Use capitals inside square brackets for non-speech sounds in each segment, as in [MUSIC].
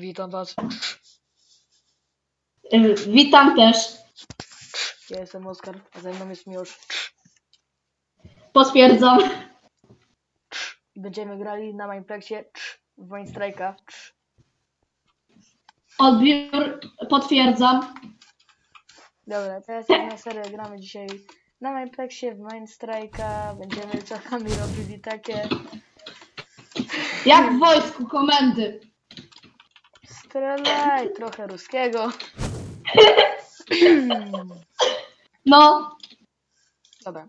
Witam was. Y, Witam też. Ja jestem Oskar, a ze mną jest Miłosz. Potwierdzam. I będziemy grali na Mineplexiie w Mindstrike'a. Odbiór potwierdzam. Dobra, teraz jak na serio gramy dzisiaj na Mineplexie w Mindstrike'a. Będziemy czasami robili takie Jak w wojsku komendy. Strzelaj, trochę ruskiego. No, Dobra.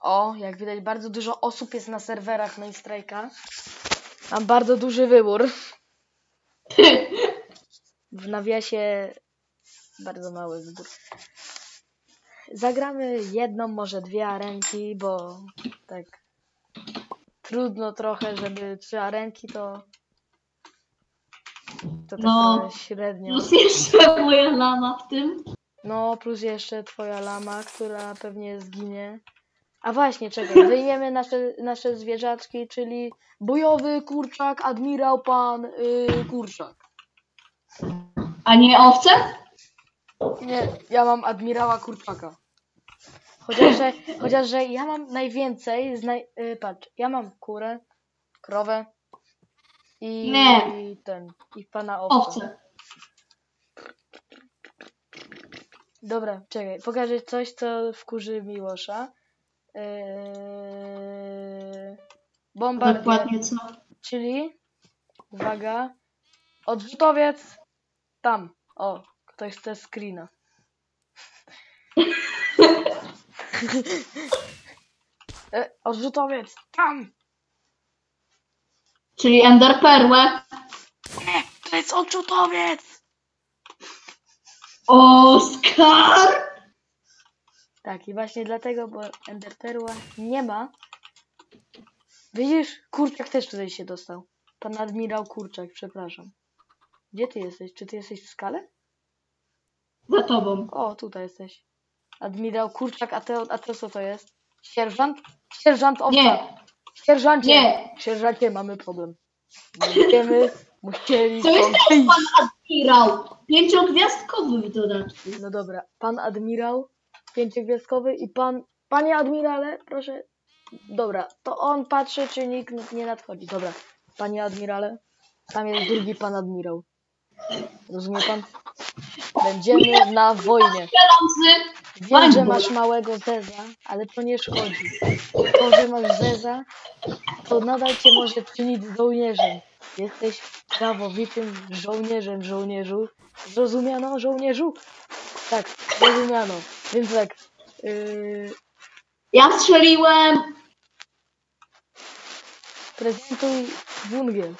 O, jak widać bardzo dużo osób jest na serwerach Mindstrike'a. Mam bardzo duży wybór. W nawiasie bardzo mały wybór. Zagramy jedną, może dwie arenki, bo tak trudno trochę, żeby trzy arenki to to tak No. średnio. plus jeszcze [LAUGHS] moja lama w tym. No, plus jeszcze twoja lama, która pewnie zginie. A właśnie, czekaj, [LAUGHS] wyjmiemy nasze, nasze zwierzaczki, czyli bojowy kurczak, admirał pan yy, kurczak. A nie owce? Nie, ja mam admirała kurczaka. Chociaż, że, [LAUGHS] chociaż, że ja mam najwięcej, z naj... yy, patrz, ja mam kurę, krowę i Nie. ten, i pana owca. Owce. Dobra, czekaj, pokażę coś, co wkurzy Miłosza. Yy... Bombardier, Dokładnie co? czyli, uwaga, odrzutowiec, tam, o, ktoś chce screena. [LAUGHS] e, odrzutowiec, tam, Czyli Ender Perłę. nie, to jest odrzutowiec. Oskar! Tak, i właśnie dlatego, bo Enderperła nie ma. Widzisz, Kurczak też tutaj się dostał. Pan admirał Kurczak, przepraszam. Gdzie ty jesteś? Czy ty jesteś w skale? Za tobą. O, tutaj jesteś. Admirał Kurczak, a to, a to co to jest? Sierżant? Sierżant owca. Nie, Sierżancie. nie. Sierżancie, mamy problem. Będziemy [LAUGHS] musieli Co jest wyjść. pan admirał? Pięciogwiazdkowy w dodatku. No dobra, pan admirał pięciogwiazdkowy i pan, panie admirale, proszę. Dobra, to on patrzy, czy nikt nie nadchodzi. Dobra, panie admirale, tam jest drugi pan admirał. Rozumie pan? Będziemy na wojnie. Wiem, że masz małego zeza, ale to nie szkodzi. To, że masz zeza, to nadal cię może czynić żołnierzem. Jesteś prawowitym żołnierzem, żołnierzu. Zrozumiano, żołnierzu? Tak, zrozumiano. Więc tak, yy, Ja strzeliłem. prezentuj wungiel.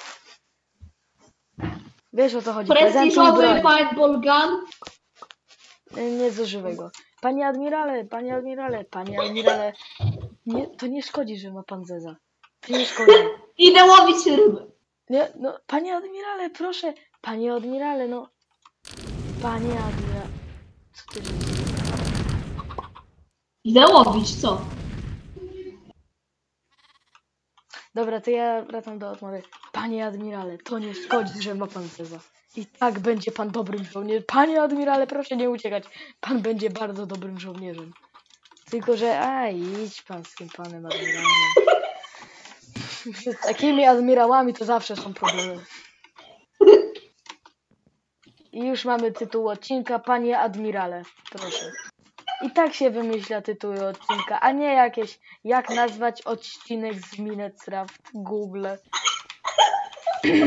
Wiesz o co chodzi, prezentuj Prestiżowy broń. paintball gun. Yy, Nie zużywaj go. Panie admirale, panie admirale, panie admirale. Nie, to nie szkodzi, że ma pan zeza. To nie szkodzi. [LAUGHS] Idę łowić ryby. Nie, no, panie admirale, proszę. Panie admirale, no. Panie admirale. Co ty robisz? Idę łowić, co? Dobra, to ja wracam do odmowy. Panie admirale, to nie szkodzi, że ma pan zeza. I tak będzie pan dobrym żołnierzem. Panie admirale, proszę nie uciekać. Pan będzie bardzo dobrym żołnierzem. Tylko, że a idź pan z tym panem admirałem. Z takimi admirałami to zawsze są problemy. I już mamy tytuł odcinka, panie admirale. Proszę. I tak się wymyśla tytuły odcinka, a nie jakieś jak nazwać odcinek z Minecraft Google. [CLEARS THROAT]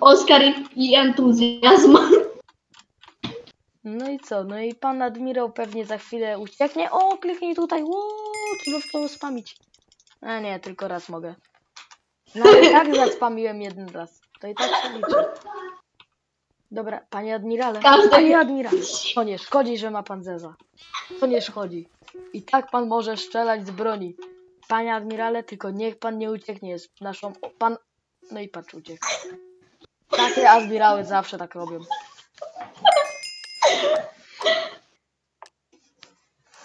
Oskar i, i entuzjazm. No i co? No i pan admirał pewnie za chwilę ucieknie. O, kliknij tutaj. Ło, trzeba w to spamić. A nie, tylko raz mogę. No ale tak [LAUGHS] zaspamiłem jeden raz. To i tak się liczy. Dobra, panie admirale. Każdy- Panie admirale. To nie szkodzi, że ma pan zeza. To nie szkodzi. I tak pan może strzelać z broni. Panie admirale, tylko niech pan nie ucieknie. Jest naszą... Pan... No i patrz, uciekł. Takie admirały zawsze tak robią.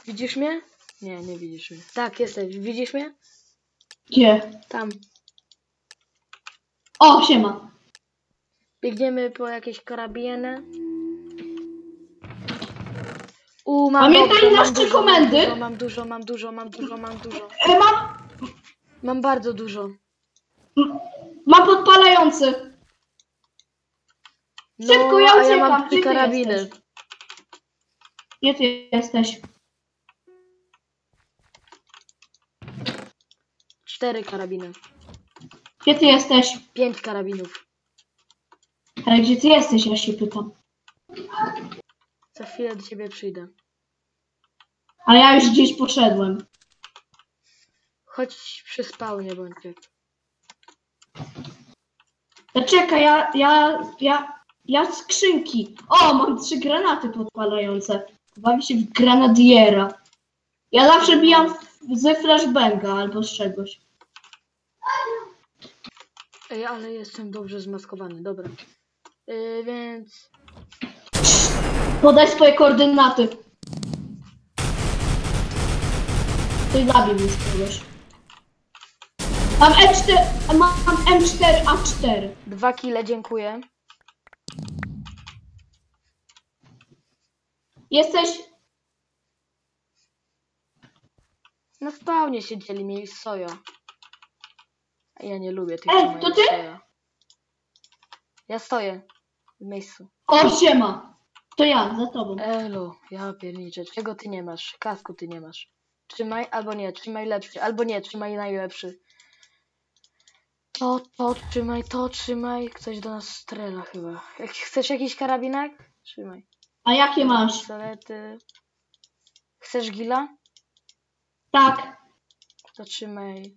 Widzisz mnie? Nie, nie widzisz mnie. Tak, jesteś. Widzisz mnie? Gdzie? Tam. O, siema. Biegniemy po jakieś karabiny. U, mam Pamiętaj mam nasze dużo, komendy. Mam dużo, mam dużo, mam dużo, mam dużo. E, mam, Mam bardzo dużo. mam podpalający. No, Szybko, ja a ja uciekam. mam Gdzie trzy ty karabiny. jesteś? Gdzie ty jesteś? Cztery karabiny. Gdzie ty jesteś? Pięć karabinów. Ale gdzie ty jesteś, ja się pytam. Za chwilę do ciebie przyjdę. Ale ja już gdzieś poszedłem. Chodź przy spawnie bądźcie. Zaczekaj, ja, ja, ja, ja skrzynki. O, mam trzy granaty podpalające. Bawi się w granadiera. Ja zawsze bijam ze flashbanga albo z czegoś. Ej, ale jestem dobrze zmaskowany, dobra. Yy, więc Podaj swoje koordynaty. Ty zabił już kogoś. Mam E4, mam M4A4. dwa kile, dziękuję. Jesteś... Na spawnie siedzieli, mieli soja. A ja nie lubię tych, Ej, co mają to ty? soja. Ja stoję miejscu. O, siema. To ja, za tobą. Elo, ja pierniczę. Czego ty nie masz? Kasku ty nie masz. Trzymaj albo nie, trzymaj lepszy, albo nie, trzymaj najlepszy. To, to, trzymaj, to, trzymaj. Ktoś do nas strzela chyba. Jak chcesz jakiś karabinek? Trzymaj. A jakie masz? Pistolety. Chcesz gila? Tak, To trzymaj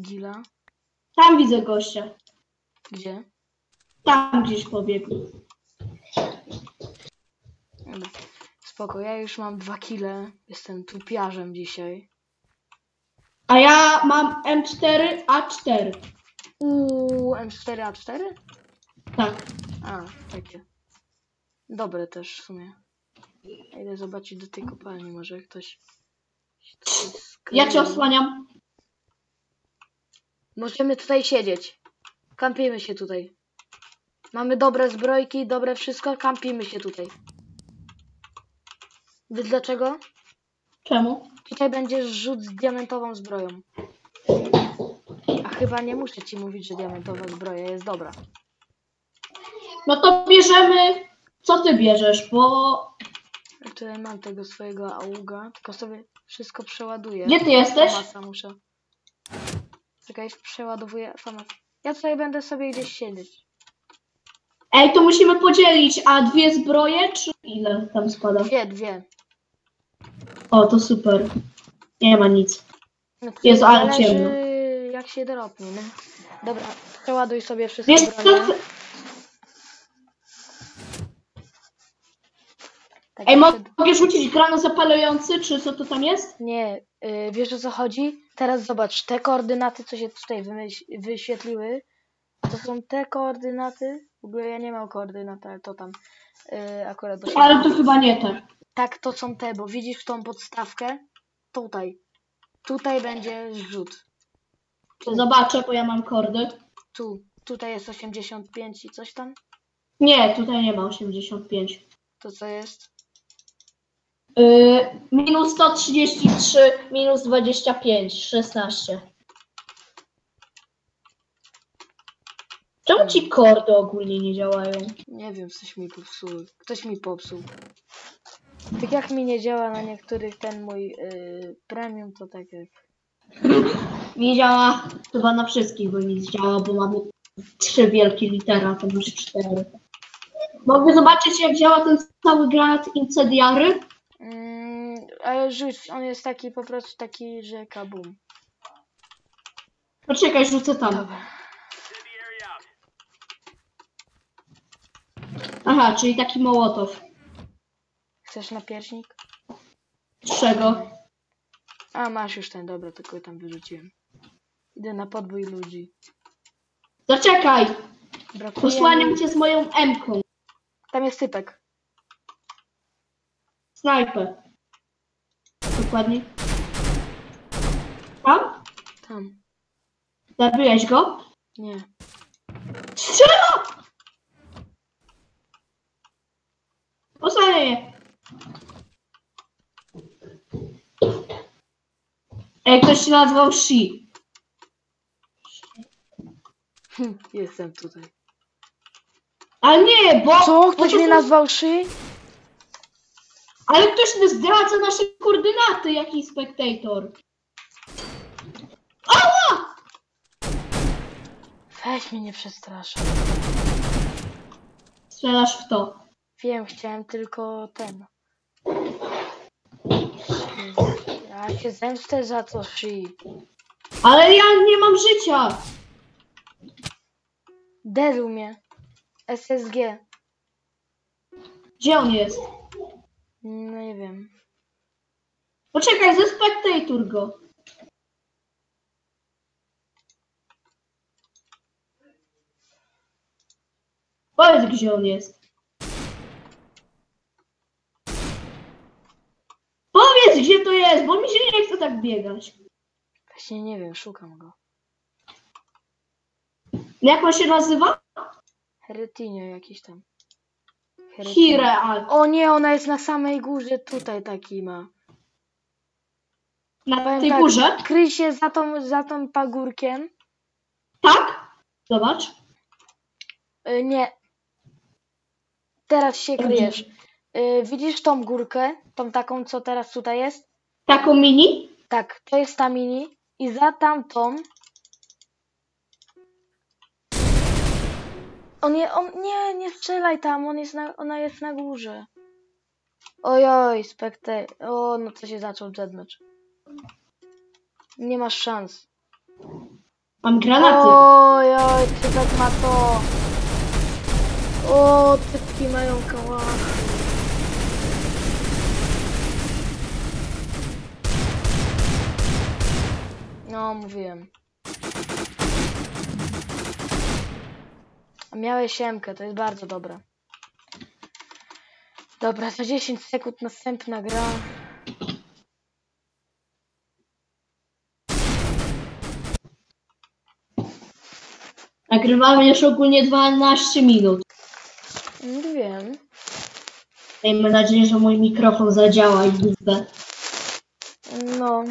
gila. tam widzę gościa. Gdzie? Tam gdzieś pobiegł. Dobra. Spoko, ja już mam dwa kile. Jestem tupiarzem dzisiaj. A ja mam M4A4. Uuu, M4A4? Tak. A, takie. Dobre też w sumie. Ja Idę zobaczyć do tej kopalni, może ktoś... Ja cię osłaniam. Możemy tutaj siedzieć. Kampimy się tutaj. Mamy dobre zbrojki, dobre wszystko, kampimy się tutaj. Wiesz dlaczego? Czemu? Tutaj będzie rzut z diamentową zbroją. A chyba nie muszę ci mówić, że diamentowa zbroja jest dobra. No to bierzemy. Co ty bierzesz? Bo. Ja tutaj mam tego swojego auga, tylko sobie wszystko przeładuję. Gdzie ty jesteś? Famasa muszę. Czekaj, przeładowuję famas. Ja tutaj będę sobie gdzieś siedzieć. Ej, to musimy podzielić. A dwie zbroje, czy ile tam spada? Dwie, dwie. O, to super. Nie ma nic. No to Jezu, ale zależy, ciemno. jak się dropnie, nie? Dobra, przeładuj sobie wszystko Wiesz co? Tak Ej, jak mogę rzucić grano zapalający, czy co to tam jest? Nie, y, wiesz o co chodzi? Teraz zobacz, te koordynaty, co się tutaj wymyś- wyświetliły, to są te koordynaty. W ogóle ja nie mam koordynat, ale to tam y, akurat do siebie. Ale to chyba nie te. Tak, to są te, bo widzisz tą podstawkę? Tutaj. Tutaj będzie rzut. Zobaczę, bo ja mam kordy. Tu. Tutaj jest 85 i coś tam. Nie, tutaj nie ma 85. To co jest? Yy, minus 133, minus 25, 16. Czemu ci kordy ogólnie nie działają? Nie wiem, coś mi popsuł. Ktoś mi popsuł. Tak jak mi nie działa na niektórych ten mój y, premium, to tak jak. Nie działa chyba na wszystkich, bo nic działa, bo mamy trzy wielkie litera, to masz cztery. Mogę zobaczyć jak działa ten cały granat incendiary? Mm, ale rzuć, on jest taki po prostu taki, że kabum. Poczekaj, rzucę tam. Dobra. Aha, czyli taki mołotow. Chcesz napierśnik? Z czego? A, masz już ten, dobra, tylko tam wyrzuciłem. Idę na podbój ludzi. Zaczekaj! Brakuje Posłaniam mi... cię z moją M-ką. Tam jest typek. Snajper. Dokładnie. Tam? Tam. Zabiłeś go? Nie. Strzela! Posłuchaj je. Ej, ktoś się nazywał Shi. Hm, [LAUGHS] Jestem tutaj. Ale nie, bo... Co? bo Ktoś to mnie są- nazwał Szy? Ale ktoś zdradza nasze koordynaty, jakiś spektator. Ała! Weź mnie nie przestraszaj. Strzelasz w to. Wiem, chciałem tylko ten. Ja się zemstę za to, Szy. Ale ja nie mam życia. Deru mnie. SSG. Gdzie on jest? No nie wiem. Poczekaj, ze spektator go. Powiedz, gdzie on jest. Powiedz, gdzie to jest, bo mi się nie chce tak biegać. Właśnie nie wiem, szukam go. Jak on się nazywa? Heretinio jakiś tam. Hireal. O nie, ona jest na samej górze, tutaj taki ma. Na Powiem tej tak, górze? Kryj się za tą, za tą pagórkiem. Tak? Zobacz. Y, nie. Teraz się kryjesz. Y, widzisz tą górkę? Tą taką, co teraz tutaj jest? Taką mini? Tak, to jest ta mini. I za tamtą. On nie, on nie, nie strzelaj tam, on jest na, ona jest na górze. Ojoj, spektaj. O, no to się zaczął deadmatch. Nie masz szans. Mam granaty. Ojoj, typek ma to. O, typki mają kałachy. No, mówiłem. A Miałeś siemkę, to jest bardzo dobre. Dobra, za 10 sekund następna gra. Nagrywamy już ogólnie 12 minut. Nie wiem. Miejmy nadzieję, że mój mikrofon zadziała i wyzwę. No.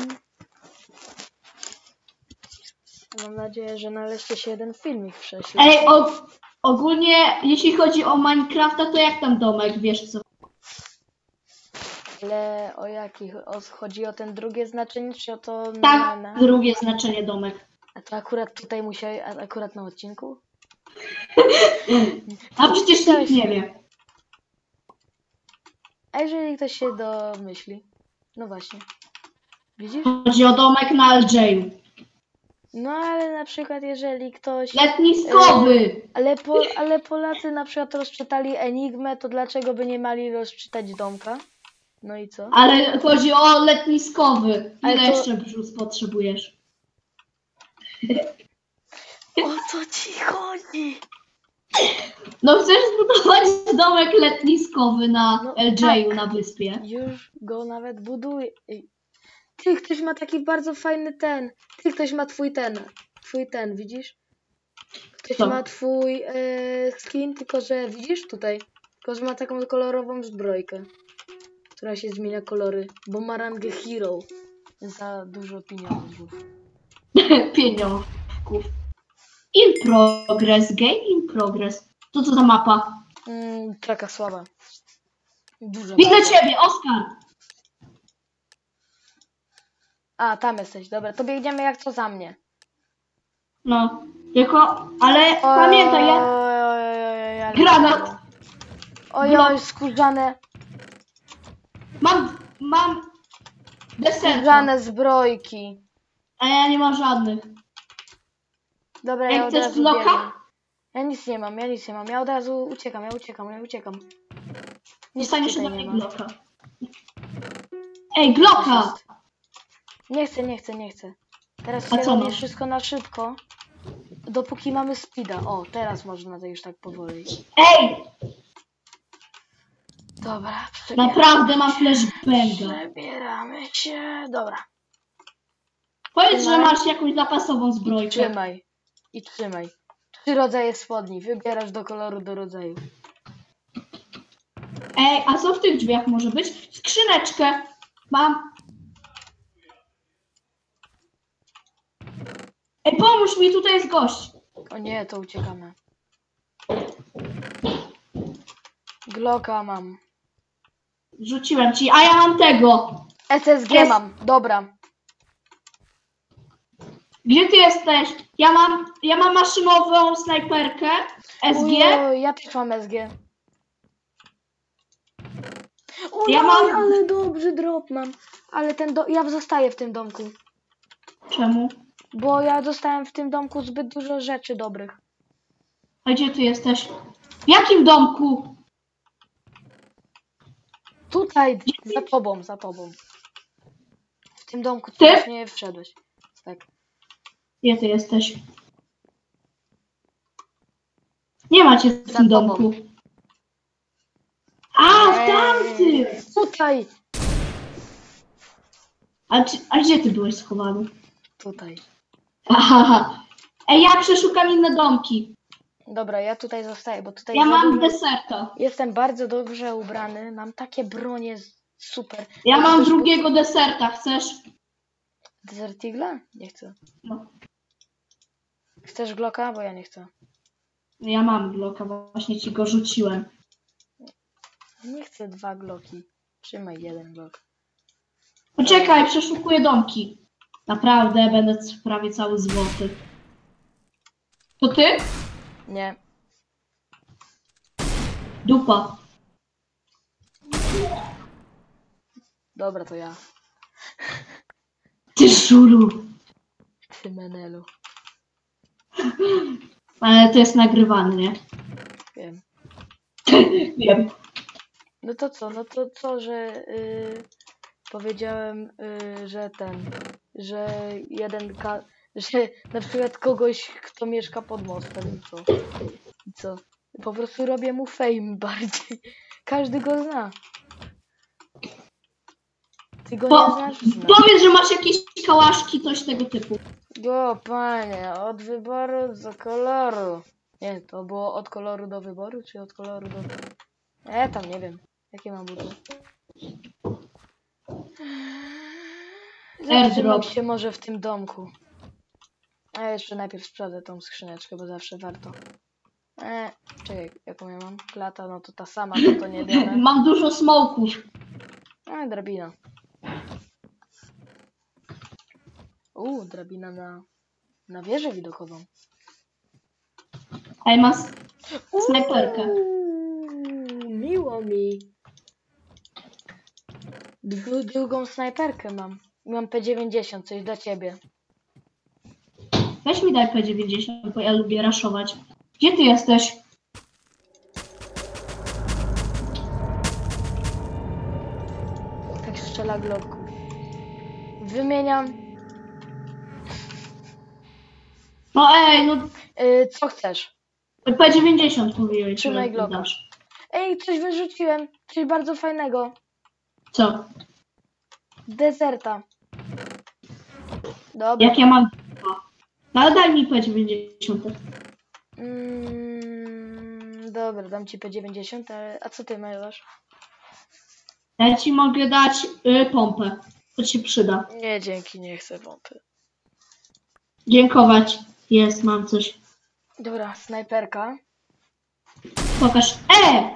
Mam nadzieję, że nareszcie się jeden filmik prześle. Ej, o, ogólnie jeśli chodzi o Minecrafta, to jak tam domek, wiesz co? Ale o jakich? O, chodzi o ten drugie znaczenie, czy o to Tak, normalne? drugie znaczenie domek. A to akurat tutaj musiał, a akurat na odcinku? [LAUGHS] A przecież nikt nie wie. A jeżeli ktoś się domyśli? No właśnie. Widzisz? Chodzi o domek na LJ. No ale na przykład jeżeli ktoś... Letniskowy! Ale, po, ale Polacy na przykład rozczytali Enigmę, to dlaczego by nie mali rozczytać Domka? No i co? Ale chodzi o letniskowy. Ale Ile to- jeszcze brzus potrzebujesz? O co ci chodzi? No chcesz zbudować domek letniskowy na No LJ-u tak. na wyspie. Już go nawet buduje. Ej. Ty, ktoś ma taki bardzo fajny ten. Ty, ktoś ma twój ten. Twój ten, widzisz? Ktoś Co? ma twój e, skin, tylko że widzisz tutaj? Tylko, że ma taką kolorową zbrojkę, która się zmienia kolory, bo ma rangę hero za dużo pieniądzów. [LAUGHS] Pieniążków. In progress, game in progress. Co to za mapa? Mm, taka słaba. Dużo. Widzę ciebie, Oskar! A, tam jesteś, dobra. To biegniemy jak co za mnie. No, tylko, ale pamiętaj, ja... Oj, oj, oj, oj, ale- Granat! Oj, Blok. oj, skórzane, Mam, mam deserta, skórzane zbrojki. a ja nie mam żadnych. Dobra, Jak ja od chcesz razu bloka? Ja nic nie mam, ja nic nie mam. Ja od razu uciekam, ja uciekam, ja uciekam. Nic Dostaniesz tutaj ode nie mnie ma. bloka. Ej, bloka! Nie chcę, nie chcę, nie chcę. Teraz A co masz? wszystko na szybko. Dopóki mamy speeda. O, teraz można to już tak powoli. Ej, Dobra, przebieramy, naprawdę mam flashbanga. przebieramy się. Dobra, Powiedz, że masz jakąś zapasową zbrojkę. trzymaj. I trzymaj. Trzy rodzaje spodni. Wybierasz do koloru, do rodzaju. Ej, a co w tych drzwiach może być? Skrzyneczkę. Mam. Ej, pomóż mi, tutaj jest gość. O nie, to uciekamy. Glocka mam. Rzuciłem ci, a ja mam tego. SSG Jest. mam. Dobra. Gdzie ty jesteś? Ja mam, ja mam maszynową snajperkę. SG. Oj, ja też mam SG. O, Ja ja mam- mam... ale dobry drop mam. Ale ten do... ja zostaję w tym domku. Czemu? Bo ja dostałem w tym domku zbyt dużo rzeczy dobrych. A gdzie ty jesteś? W jakim domku? Tutaj, za tobą, za tobą. W tym domku ty Ty? też nie wszedłeś. Tak. Gdzie ty jesteś? Nie macie w Za tym tobą. domku. A, w Ej, tamtym! Tutaj, A, czy, a gdzie ty byłeś schowany? tutaj. Aha. Ej, ja przeszukam inne domki. Dobra, ja tutaj zostaję, bo tutaj Ja mam dużo- deserta. jestem bardzo dobrze ubrany, mam takie bronie z- super. Ja mam drugiego deserta, chcesz? Desert Eagle'a? Nie chcę. No. Chcesz Glocka? Bo ja nie chcę. Ja mam bloka, właśnie ci go rzuciłem. Nie chcę dwa Glocki. Trzymaj jeden Glock. Poczekaj, przeszukuję domki. Naprawdę, będę prawie cały złoty. To ty? Nie. Dupa. Dobra, to ja. Ty szuru. Ty menelu. Ale to jest nagrywane, nie? Wiem. [LAUGHS] Wiem. No to co? No to co, że y, powiedziałem, y, że ten, że jeden ka- że na przykład kogoś, kto mieszka pod mostem i co? I co? Po prostu robię mu fame [LAUGHS] bardziej. Każdy go zna. Ty go Po- nie znasz? Znasz. Powiedz, że masz jakieś kałaszki, coś tego typu. O panie, od wyboru do koloru. Nie, to było od koloru do wyboru, czy od koloru do... E, tam nie wiem. Jakie mam buty? Airdrop. się może w tym domku. A jeszcze najpierw sprawdzę tą skrzyneczkę, bo zawsze warto. E, czekaj, jaką ja mam? Klata, no to ta sama, to to nie biorę. [LAUGHS] Mam dużo smoków. A, drabina. Uuu, drabina na, na wieżę widokową. Ej, masz snajperkę. Uuu, miło mi. Dwu, drugą snajperkę mam. Mam P90, coś dla ciebie. Weź mi daj P90, bo ja lubię raszować. Gdzie ty jesteś? Tak strzela glocku. Wymieniam. No ej, no Y, co chcesz? P90 mówiłeś. Trzymaj że Glocka. dasz. Ej, coś wyrzuciłem. Coś bardzo fajnego. Co? Deserta. Dobra. Jak ja mam... No ale daj mi P90. Mm, dobra, dam ci P90, ale... a co ty masz? Ja ci mogę dać y, pompę. To ci przyda. Nie, dzięki, nie chcę pompy. Dziękować. Jest, mam coś. Dobra, snajperka. Pokaż. E!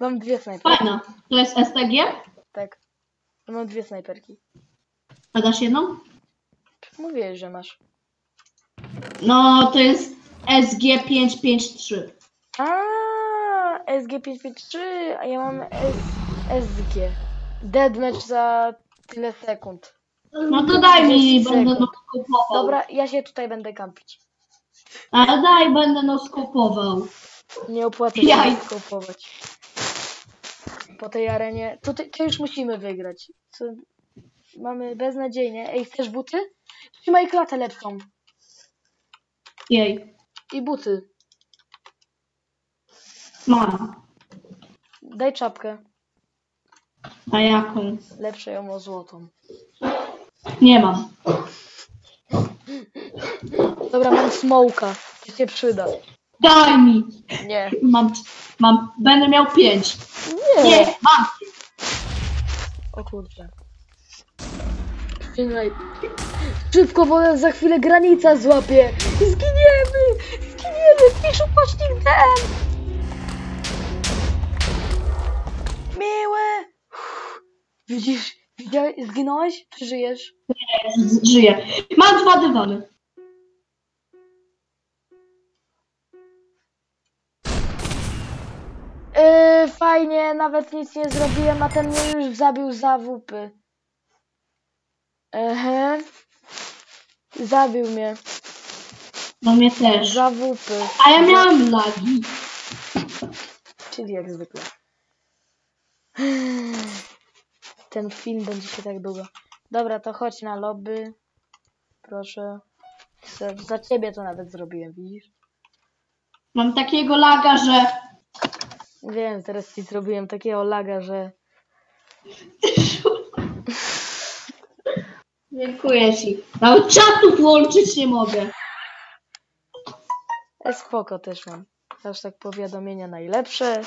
Mam dwie snajperki. Fajna. To jest STG? Tak. Mam dwie snajperki. A dasz jedną? Mówiłeś, że masz. No, to jest SG553. A, SG553, a ja mam S, SG. Deadmatch za tyle sekund. No to daj mi, 30 będę sekund. noskopował. Dobra, ja się tutaj będę kampić. Ale daj, będę noskopował. Nie opłaca Jaj. się kupować. Po tej arenie. To, to już musimy wygrać. Co? Mamy beznadziejnie. Ej, chcesz buty? Trzymaj klatę lepszą. Jej. I buty. Mam. Daj czapkę. A jaką? Lepsze ją o złotą. Nie mam. Dobra, mam smoka. To się przyda. Daj mi! Nie. Mam, mam, będę miał pięć. Nie. Nie, mam. O kurczę. Przyznaj. Szybko, bo za chwilę granica złapie. Zginiemy! Zginiemy! Pisz ukośnik ten! Miłe! Uff. Widzisz? Widziałeś? Zginąłeś? Czy żyjesz? Z- Żyję. Mam dwa dywany. Yy, fajnie, nawet nic nie zrobiłem, a ten mnie już zabił za wupy. Ehe. Zabił mnie. No mnie też. Za wupy. A ja miałem lagi. Czyli jak zwykle. Ten film będzie się tak długo. Dobra, to chodź na lobby. Proszę. Za, za ciebie to nawet zrobiłem, widzisz? Mam takiego laga, że Wiem, teraz ci zrobiłem takiego laga, że... Dziękuję ci. Nawet czatu włączyć nie mogę. E, spoko też mam. Hashtag powiadomienia najlepsze.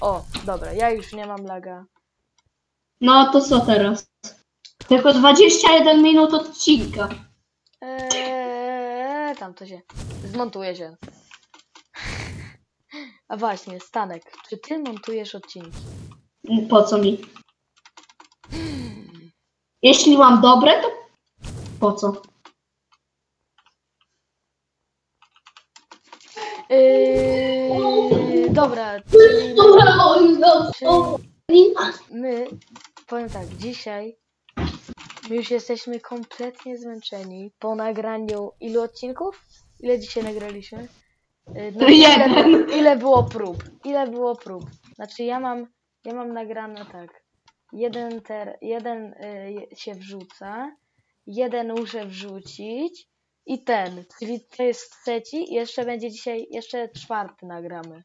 O, dobra, ja już nie mam laga. No to co teraz? Tylko 21 minut odcinka. Eee, tam to się... Zmontuje się. [LAUGHS] A właśnie, Stanek, czy ty montujesz odcinki? Po co mi? Jeśli mam dobre, to po co? Yy, dobra, czyli Czyli my, powiem tak, dzisiaj my już jesteśmy kompletnie zmęczeni po nagraniu ilu odcinków? Ile dzisiaj nagraliśmy? Yy, no, Jeden. Ile, ile było prób? Ile było prób? Znaczy ja mam, ja mam nagrane tak. Jeden, ter, jeden y, się wrzuca, jeden muszę wrzucić i ten, czyli to jest trzeci i jeszcze będzie dzisiaj, jeszcze czwarty nagramy.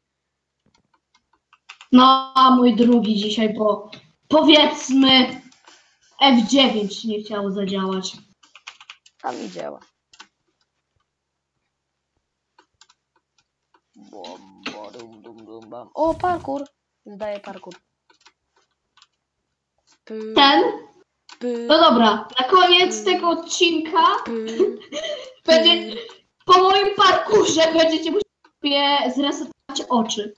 No, a mój drugi dzisiaj, bo powiedzmy F9 nie chciało zadziałać. A mi działa. Bom, bodum, dum, dum, bam. O, parkour! Zdaję parkour. Ten? No dobra, na koniec tego odcinka [LAUGHS] będzie, po moim parkurze będziecie musieli zresetować oczy.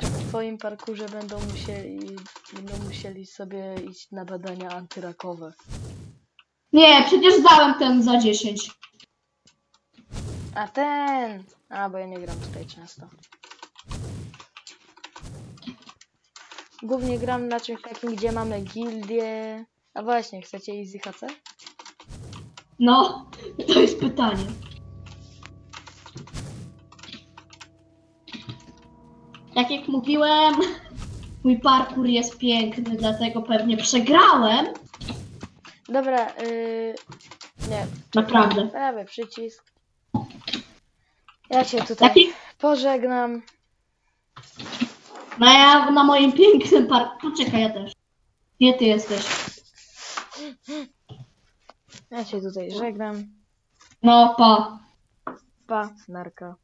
W twoim parkurze będą musieli, będą musieli sobie iść na badania antyrakowe. Nie, przecież dałem ten za 10. A ten! A, bo ja nie gram tutaj często. Głównie gram na czymś takim, gdzie mamy gildię. A właśnie, chcecie Easy HC? No, to jest pytanie. Tak jak mówiłem, mój parkour jest piękny, dlatego pewnie przegrałem. Dobra, yy... Nie, Naprawdę. prawie przycisk. Ja się tutaj pożegnam. No ja na moim pięknym parkurze. Poczekaj, ja też. Gdzie ty jesteś? Ja się tutaj żegnam. No, pa. Pa, narka.